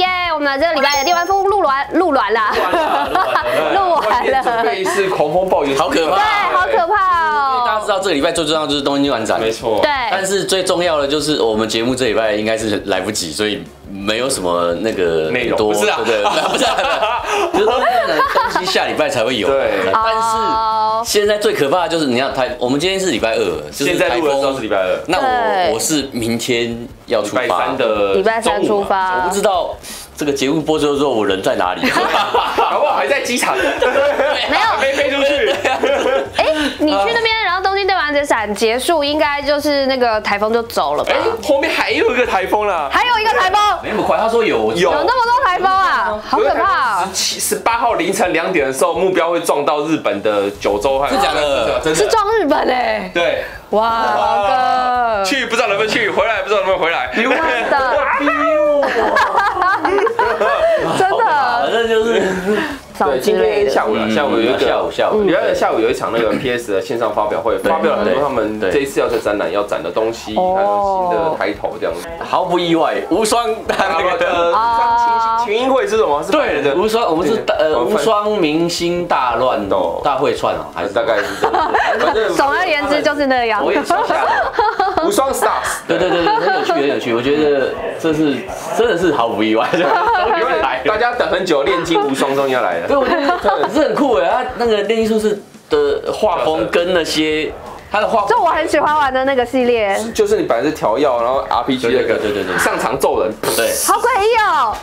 耶！我们这个礼拜的电玩风录完录完了，录外完面准了。备是狂风暴雨，好可怕对，好可怕哦。大家知道这个礼拜最重要就是东京电玩展，没错，对，但是最重要的就是我们节目这礼拜应该是来不及，所以没有什么那个内容多，不是啊对对，不是啊，就是东京的东西下礼拜才会有。对但哦现在最可怕的就是你看台，我们今天是礼拜二，就是现在台录的时是礼拜二，那我我是明天要出礼拜发三，的礼拜三出发，我不知道这个节目播出之后我人在哪里。搞不好还在机场，没有。还没飞出去。哎，你去那展结束，应该就是那个台风就走了吧？哎？，后面还有一个台风啦，还有一个台风，没那么快，他说有，有。有那么多台风啊，好可怕哦！十七十八号凌晨两点的时候，目标会撞到日本的九州和，真的假的？真的。是撞日本哎，对，哇，去不知道能不能去，回来不知道能不能回来。真的，真的，反正就是对，今天下午了，下午有一个下午下午原来下午有一场那个 PS 的线上发表会，发表了很多他们这一次要在展览要展的东西，还有新的开头这样子。毫不意外，无双那个呃呃，群英会是什么？是对的，无双，我们是呃无双明星大乱斗大会串哦，还是大概是这样。总而言之就是那个样我也子。无双 Stars，对对对对，很有趣很有趣，我觉得这是真的是毫不意外，就因终于来大家等很久，炼金无双终于要来了。对，我觉得是很酷哎，他那个炼金术士的画风跟那些他的画风，就我很喜欢玩的那个系列，就是你本来是调药，然后 RPG 对对那个对对对上场揍人，对，好诡异哦，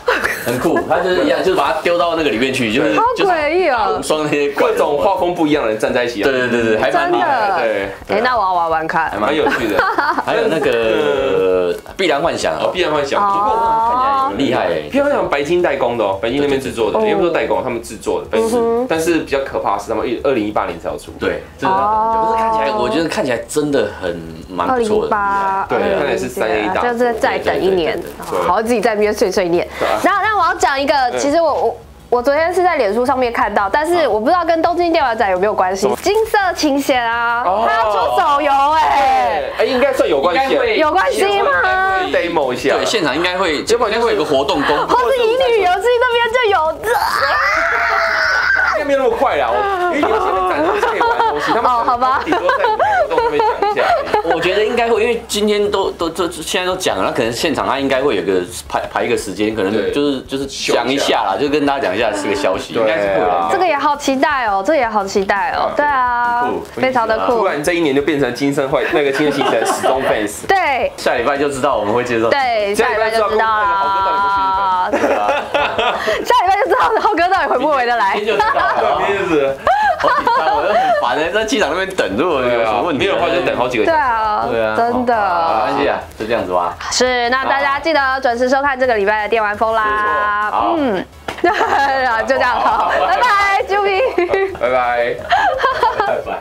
很酷，他就是一样，就是把它丢到那个里面去，就是好诡异哦。无。双那些各种画风不一样的人站在一起，对对对对，还蛮真厉害的。对，哎，那我要玩玩看。蛮有趣的。还有那个必然幻想哦，哦，必然幻想，不过哦，很厉害哎。必然幻想白金代工的哦，白金那边制作的，对。对对也不是说代工，他们制作的，但是但是比较可怕的是他们二零一八年才要出，对，这个哦可是看起来，我觉得看起来真的很蛮不错的。八，对看起来是三 A 大就是再等一年好自己在那边碎碎念对啊。然后，那我要讲一个，其实我我。我昨天是在脸书上面看到，但是我不知道跟东京电玩展有没有关系。金色琴弦啊，哦它要出手游哎，哎，应该算有关系有关系吗？demo 一下，对，现场应该会，应该会有个活动公布。或是乙女游戏那边就有的。应该没有那么快啦，我因为有些人展示是可以玩的东西，他们哦好吧顶多在讲一下。我觉得应该会，因为今天都都都现在都讲了，那可能现场他应该会有个排排一个时间，可能就是就是讲一下啦，就跟大家讲一下这个消息，对应该是会。这个也好期待哦，这个也好期待哦。对啊酷，非常的酷突酷。然这一年就变成金生坏那个金生行程始终 fans。对下礼拜就知道我们会接受。对，下礼拜就知道啦。下礼拜就知道浩 哥到底回不回得来明。天就知道了。对，就是好紧张，我又很烦的，在机场那边等，如果有什么问题，没有的话就等好几个对小时。啊，对啊，真的没的关系啊，就这样子吧。是。那大家记得准时收看这个礼拜的电玩风啦。好嗯，就这样，好，拜拜，啾咪。拜拜。拜拜。